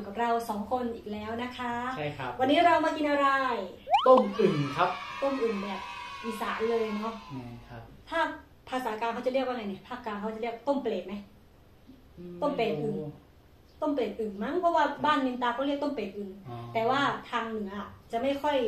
อนนี้ก็อยู่กับเราสองคนอีกแล้วนะคะ ใช่ครับ วันนี้เรามากินอะไร ต้มอึ่งครับ ต้มอึ่งแบบอีสานเลยเนาะนี่ครับถ้าภาษากลางเขาจะเรียกว่าอะไรเนี่ยภาคกลางเขาจะเรียกต้มเปรตไหม ต้มเป็ดอึ่ง ต้มเป็ดอึ่งมั้งเพราะว่าบ้านมินตาก็เรียกต้มเป็ดอึ่งอ๋อ แต่ว่าทางเหนืออะจะไม่ค่อย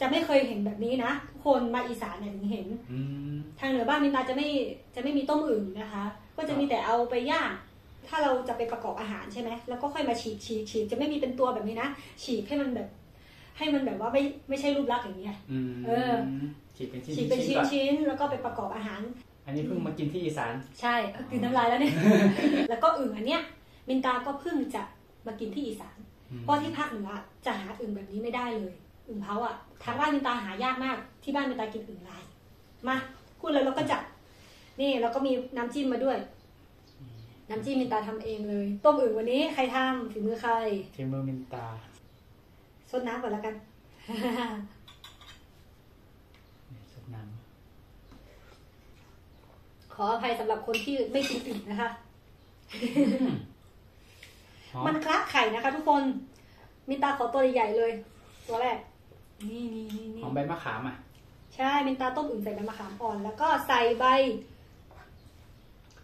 จะไม่เคยเห็นแบบนี้นะทุกคนมาอีสานเนี่ยถึงเห็น อืม ทางเหนือบ้านมินตาจะไม่จะไม่มีต้มอึ่งนะคะ ก็จะมีแต่เอาไปย่าง ถ้าเราจะไปประกอบอาหารใช่ไหมแล้วก็ค่อยมาฉีกฉีกฉีกจะไม่มีเป็นตัวแบบนี้นะฉีกให้มันแบบ ให้มันแบบว่าไม่ไม่ใช่รูปลักษณ์อย่างเงี้ยอืมเออฉีกเป็นชิ้นฉีกเป็นชิ้นก่อชิ้นแล้วก็ไปประกอบอาหาร อันนี้เพิ่งมากินที่อีสานใช่กินน้ำลายแล้วเนี่ยแล้วก็อึ่งอันเนี้ยมินตาก็เพิ่งจะมากินที่อีสานอืมเพราะที่ภาคเหนือจะหาอึ่งแบบนี้ไม่ได้เลย อึ่งเผาอะทางบ้านมินตาหายากมาก ที่บ้านมินตากินอึ่งลายมาพูดแล้วเราก็จัดนี่แล้วก็มีน้ำจิ้มมาด้วย น้ำจิ้มมินตาทำเองเลย ต้มอึ่งวันนี้ใครทำฝีมือใครฝีมือมินตาซดน้ำก่อนแล้วกันนี่สดน้ขออภัยสำหรับคนที่ไม่กินอึ่งนะคะำหอมมันคลักไข่นะคะ ทุกคน มินตาขอตัวใหญ่ๆเลย ตัวแรก นี่นี่นี่หนี่อมใบมะขามอะ ใช่ มินตาต้มอึ่งใส่ใบมะขามอ่อน แล้วก็ใส่ใบ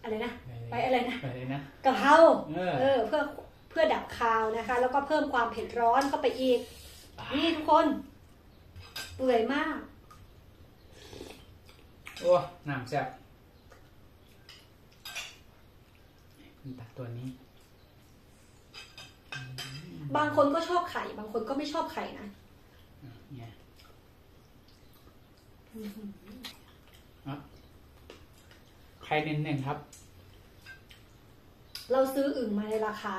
อะไรนะ ใบอะไรนะไปเลยนะกะเพราเออเออเพื่อเพื่อดับคาวนะคะ แล้วก็เพิ่มความเผ็ดร้อนเข้าไปอีก นี่ทุกคนเปื่อยมาก โอ้น้ำแซ่บมินตาตัวนี้ บางคนก็ชอบไข่ บางคนก็ไม่ชอบไข่นะเนี่ยอะไข่เน้นๆครับ เราซื้ออึ่งมาในราคา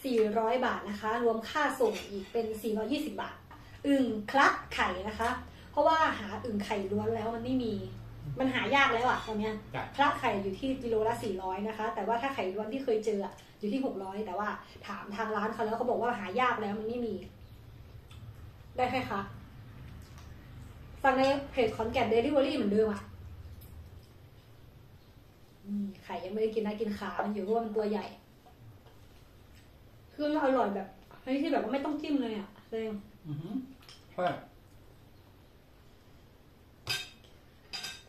400 บาทนะคะ รวมค่าส่งอีกเป็น 420 บาท อึ่งคลักไข่นะคะ เพราะว่าหาอึ่งไข่ล้วนแล้วมันไม่มี มันหายากแล้วอะตอนเนี้ยจ้ะคลักไข่อยู่ที่กิโลละ 400 นะคะ แต่ว่าถ้าไข่ล้วนที่เคยเจออะอยู่ที่ 600 แต่ว่าถามทางร้านเขาแล้วเขาบอกว่าหายากแล้วมันไม่มี ได้แค่คะสั่งในเพจขอนแก่นเดลิเวอรี่เหมือนเดิมอะอืม ไข่ยังไม่ได้กินนะกินขา มันอยู่เพราะว่ามันตัวใหญ่ คือมันอร่อยแบบเฮ้ยที่แบบว่าไม่ต้องจิ้มเลยอะเรงอือหือเฮ้ย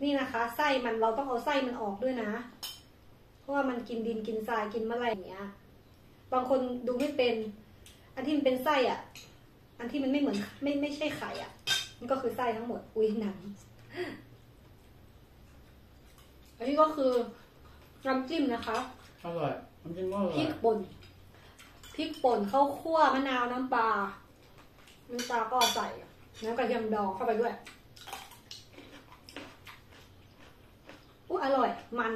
นี่นะคะไส้มันเราต้องเอาไส้มันออกด้วยนะ เพราะว่ามันกินดินกินทรายกินแมลงอย่างเงี้ย บางคนดูไม่เป็น อันที่มันเป็นไส้อะอันที่มันไม่เหมือนไม่ไม่ใช่ไข่อะมันก็คือไส้ทั้งหมด อุ้ยหนัง อันนี้ก็คือ น้ำจิ้มนะคะอร่อยน้ำจิ้มก็อพร่อริยกป่นพริกป่นข้าวคั่วมะนาวน้ำปลาน้ำปลาก็ใส่น้ำกระเทียมดองเข้าไปด้วยอู้อร่อย มัน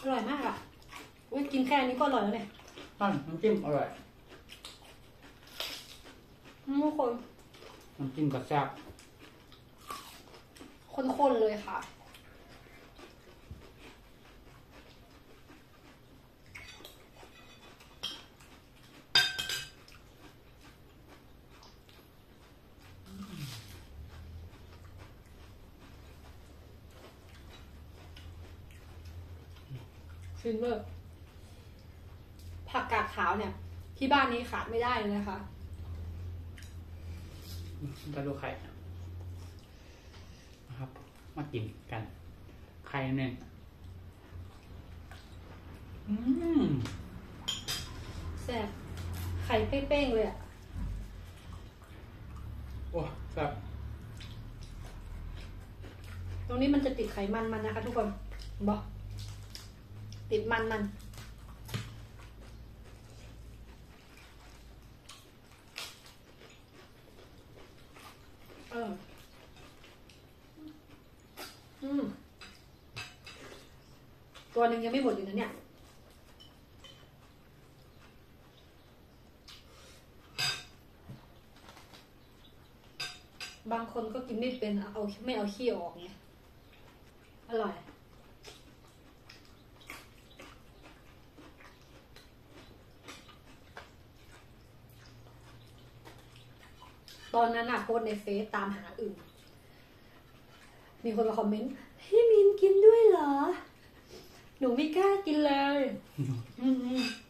อร่อยมากอะอุ้ยกินแค่นี้ก็อร่อยแล้วเนี่ยนั่นน้ำจิ้มอร่อยอืม ทุกคน น้ำจิ้มก็แซ่บข้นๆเลยค่ะ ฟินเวอร์ผักกาดขาวเนี่ย ที่บ้านนี้ขาดไม่ได้เลยนะคะ จะดูไข่นะครับ มากินกัน ไข่เน่นอืมแซ่บไข่เป้งๆเลยอะ โอ้แซ่บตรงนี้มันจะติดไขมันมันนะคะทุกคนบอกติดมันมัน เออ อืม ตัวหนึ่งยังไม่หมดอยู่นะเนี่ยบางคนก็กินไม่เป็นเอาไม่เอาขี้ออกไงอร่อย ตอนนั้นอะโพสในเฟซตามหาอึ่งมีคนมาคอมเมนต์ พี่มินกินด้วยเหรอ หนูไม่กล้ากินเลยอืมๆ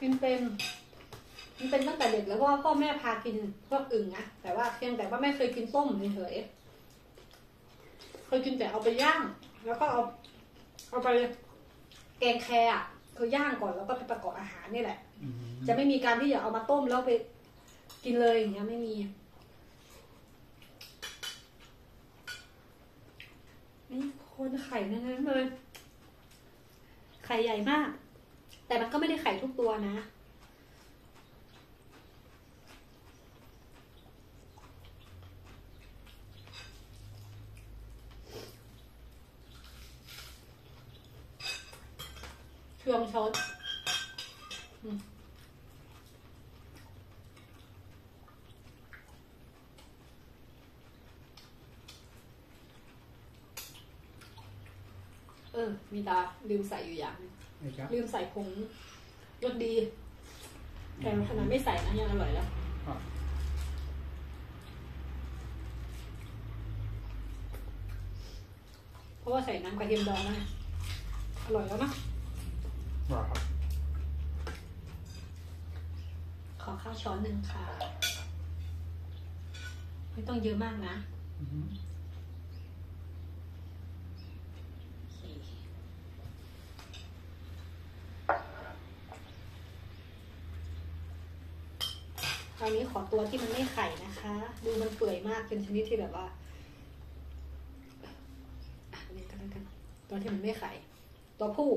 กินเป็นมันเป็นตั้งแต่เด็กแล้วก็พ่อแม่พากินพวกอึ่งนะแต่ว่าเพียงแต่ว่าไม่เคยกินต้มเฉยๆเคยกินแต่เอาไปย่าง แล้วก็เอา เอาไปแกงแครอะคือย่างก่อนแล้วก็ไปประกอบอาหารนี่แหละอืมจะไม่มีการที่จะเอามาต้มแล้วไปกินเลยอย่างเงี้ยไม่มี นี่ คนไข่ทั้งนั้นเลย ไข่ใหญ่มาก แต่มันก็ไม่ได้ไข่ทุกตัวนะเชื่องช้อนอืมเออมีตาลืมใส่อยู่อย่างหนึ่งไอ้ครับลืมใส่ผงรสดี แต่ขนาดไม่ใส่นะยังอร่อยแล้วครับเพราะว่าใส่น้ำกระเทียมดองนะอร่อยแล้วเนอะว้าวครับขอข้าวช้อนหนึ่งค่ะ ไม่ต้องเยอะมากนะ อืม โอเคค ราวนี้ขอตัวที่มันไม่ไข่นะคะ ดูมันเปื่อยมากจนชนิดที่แบบว่านี่กันตัวที่มันไม่ไข่ ตัวผู้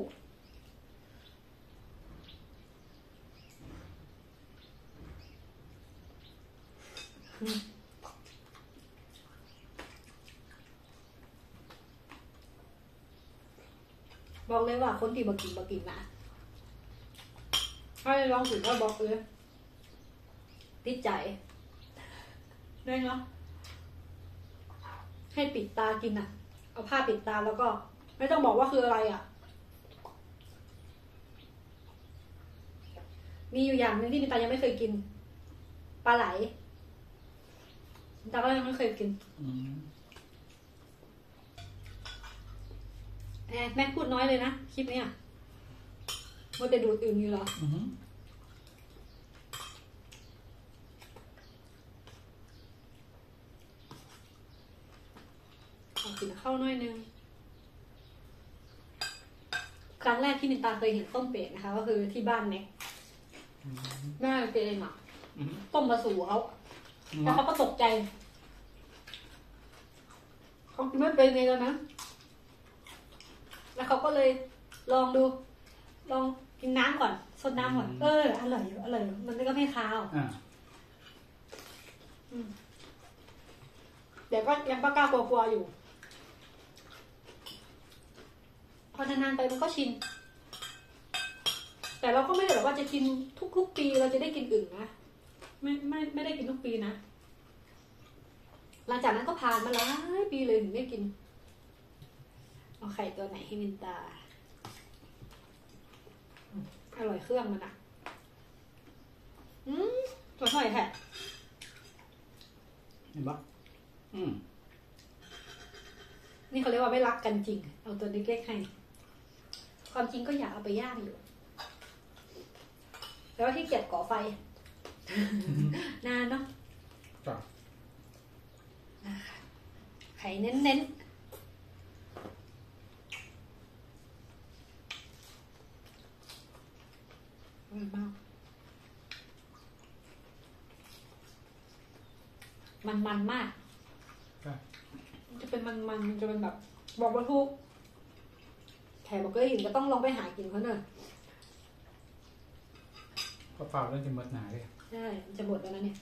บอกเลยว่าคนที่บกินบกินนะให้ลองถึงก็บอกเลย ติดใจได้เนาะให้ปิดตากินอะ เอาผ้าปิดตาแล้วก็ ไม่ต้องบอกว่าคืออะไรอะ มีอยู่อย่างหนึ่งที่มินตายังไม่เคยกินปลาไหลมินตาก็ยังไม่เคยกินอืมแหมแม่พูดน้อยเลยนะคลิปเนี้ยมัวแต่ดูดอื่นอยู่เหรอ อืมขอกินข้าวน้อยนึง ครั้งแรกที่มินตาเคยเห็นต้มเป็ดนะคะ ก็คือที่บ้านเน็กอืมแม่เจเองอะอืมต้มมาสู่เขาแล้วเขาก็ตกใจเขากินไม่เป็นไงตอนนั้นแล้วเขาก็เลยลองดู ลองกินน้ำก่อนซดน้ำก่อนเอออร่อยอยู่อร่อยอยู่มันก็ไม่คาวอ่าเดี๋ยวก็ยังก็กล้ากลัวๆอยู่ พอนานๆไปมันก็ชิน แต่เราก็ไม่ได้แบบว่าจะกินทุกๆปีเราจะได้กินอึ่งนะไม่ไม่ไม่ได้กินทุกปีนะ หลังจากนั้นก็ผ่านมาหลายปีเลยถึงได้กิน เอาไข่ตัวไหนให้มินตาอืมอร่อยเครื่องมันอะอืมตัวหน่อยแค่เห็นปะอืมนี่เขาเรียกว่าไม่รักกันจริง เอาตัวเล็กๆให้ ความจริงก็อยากเอาไปย่างอยู่ แล้วที่เกียจก่อไฟ นานเนาะจ้ะไข่เน้นๆอร่อยมากมันมันๆมากจ้ะมันจะเป็นมันมันๆมันจะเป็นแบบ บอกว่าทุก แขกบอกเคยเห็นก็ต้องลองไปหากินเขาเนอะก็เปล่าเรื่องจะหมดหนาเลยใช่มันจะหมดแล้วนะเนี่ย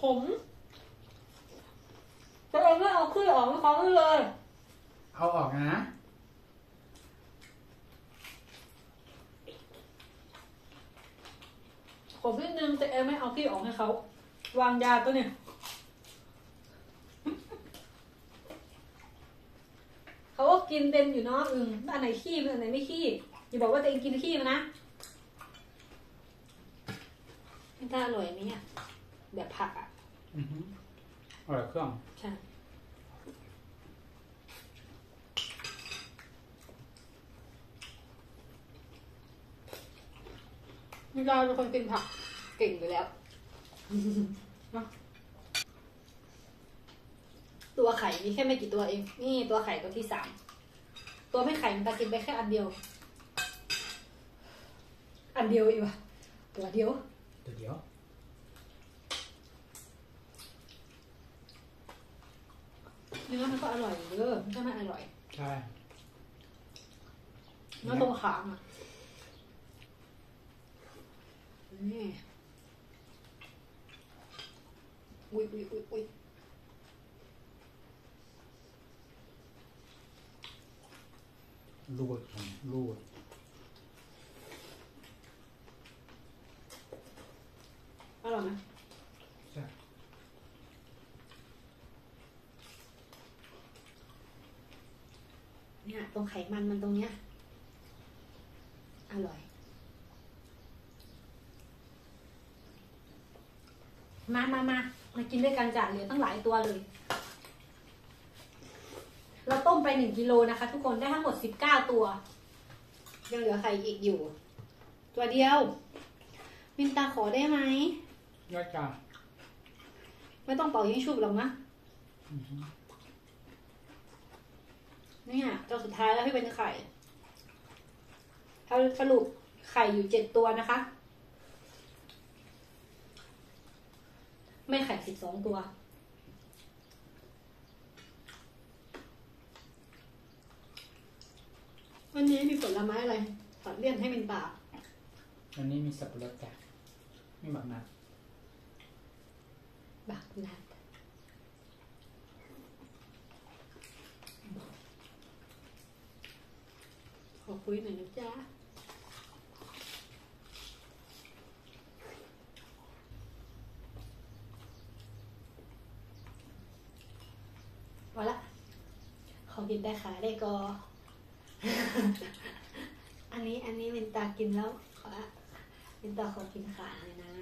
ขมตัวเองไม่เอาขึ้นออกไม่คล้องเลย เอาออกนะขมนิดนึงแต่เองไม่เอาขี้ออกให้เขา วางยาตัวเนี่ย เขา ก็กินเป็นอยู่เนาะอึงอันไหนขี้มันอันไหนไม่ขี้อย่าบอกว่าตัวเองกินขี้มันนะมันจะอร่อยไหมเนี่ยแบบผักอะอือหืออร่อยเครื่องใช่มีเราเป็นคนกินผักเก่งอยู่แล้วเนอะตัวไข่มีแค่ไม่กี่ตัวเอง นี่ตัวไข่ตัวที่สาม ตัวไม่ไข่มันตากินไปแค่อันเดียว อันเดียวอีกวะตัวเดียวเดี๋ยวเดี๋ยวเนื้อมันก็อร่อยอยู่เด้อไม่ใช่ไม่อร่อยใช่เนื้อตรงขางอะนี่อุ้ยอุ้ยอุ้ยอุ้ย รูดของรูดอร่อยไหมใช่เนี่ยตรงไขมันมันตรงเนี้ย อร่อย มามามามากินด้วยกันจ้ะเหลือตั้งหลายตัวเลย เราต้มไปหนึ่งกิโลนะคะ ทุกคนได้ทั้งหมดสิบเก้าตัว ยังเหลือไข่อีกอยู่ ตัวเดียว มินตาขอได้ไหมยอดจ้าไม่ต้องเป่ายิงชุบหรอกนะอือหือเนี่ยตัวสุดท้ายแล้วที่เป็นไข่ถ้าสรุปไข่อยู่เจ็ดตัวนะคะ ไม่ไข่สิบสองตัว วันนี้มีผลไม้อะไรตัดเลี่ยนให้เป็นตาวันนี้มีสับปะรดจ้ะมีบักนัดบักนัดขอคุยหน่อยนะจ๊ะพอละขอกินได้ขาได้ก็ อันนี้อันนี้วินตากินแล้วขอวินตาขอกินขาเลยนะ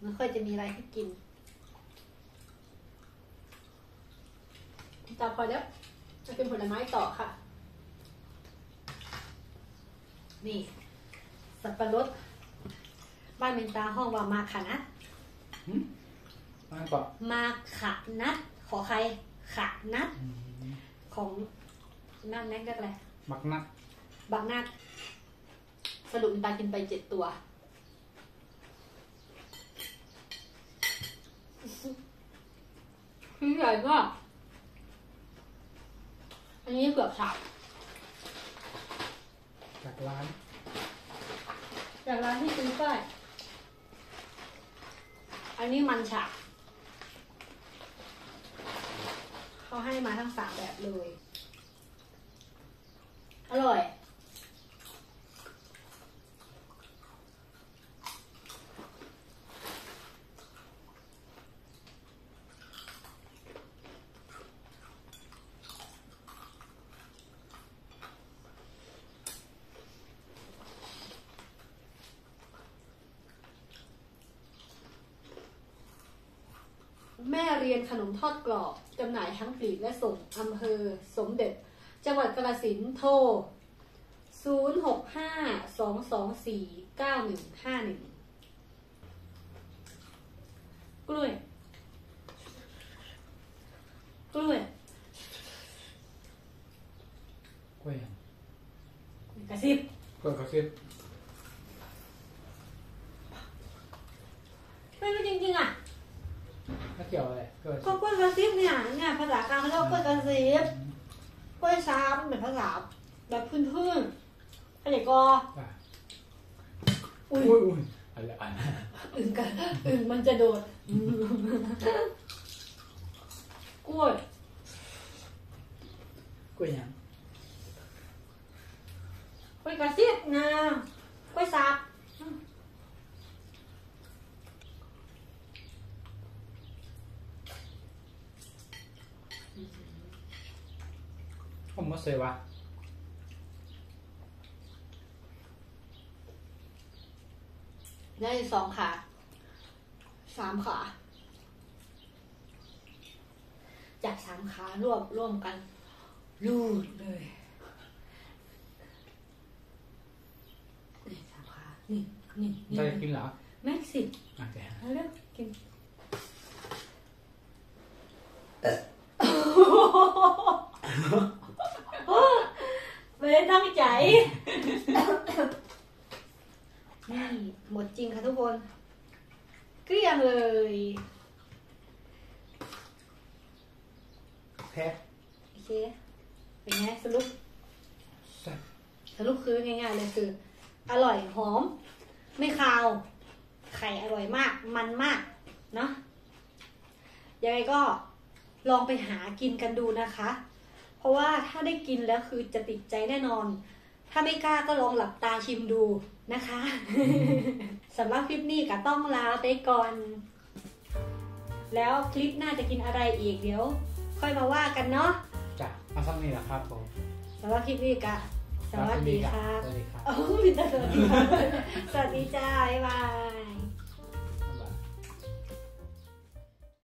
ไม่ค่อยจะมีอะไรให้กินวินตาพอแล้วจะเป็นผลไม้ต่อค่ะ นี่ สับปะรด บ้านวินตาห้องว่ามาค่ะนะหืมมาก่อนมาขะนัด ขอใครขะนัดอืม ของนั่นแน็กเรียกอะไรบักนัดบางนัดสรุปตากินไปเจ็ดตัว คือใหญ่มากอันนี้เกือบฉาบจากร้าน จากร้านที่ซื้อป้ายอันนี้มันฉาบ เขาให้มาทั้งสามแบบเลย อร่อย แม่ เรียนขนมทอดกรอบ จำหน่ายทั้งปลีกและส่งอำเภอ สมเด็จ จังหวัดกาฬสินธุ์โทร 0 6 5 2 2 4 9 1 5 1 กล้วย กล้วยกล้วยยังกระซิบกล้วยกระซิบ ไม่รู้จริงๆอะ ไม่เกี่ยวอะไรกล้วยก็กล้วยกระซิบเนี่ยเนี่ยภาษากลางเขาเรียกว่ากล้วยกระซิบกล้วยช้ามันเป็นภาษาแบบพื้นๆอะไรก็จ้ะอุ้อุ้ยยอุ้ยอะไรอะอึ่งกันอึ่งมันจะโดดกล้วยกล้วยยังกล้วยกระซิบนะกล้วยสับ มาเซยวะได้สองขาสามขา จากสามขารวบร่วมกันรูดเลยนี่สามขานี่นี่นี่ได้กินเหรอแม็กซิโอเคเอาเร็วกินไม่ได้ตั้งใจ นี่หมดจริงค่ะทุกคนเกลี้ยงเลย แพ้ โอเค เป็นไงสรุป แซ่บ สรุปคือง่ายๆเลยคือ อร่อยหอม ไม่คาว ไข่อร่อยมาก มันมากเนาะ ยังไงก็ลองไปหากินกันดูนะคะ เพราะว่าถ้าได้กินแล้วคือจะติดใจแน่นอน ถ้าไม่กล้าก็ลองหลับตาชิมดูนะคะสำหรับคลิปนี้ก็ต้องลาไปก่อน แล้วคลิปหน้าจะกินอะไรอีกเดี๋ยว ค่อยมาว่ากันเนาะจ้ะมาสักนี่แหละครับผมสำหรับคลิปนี้ก็สวัสดีค่ะสวัสดีครับโอ้ยมีแต่สวัสดีค่ะสวัสดีจ้าบ๊ายบาย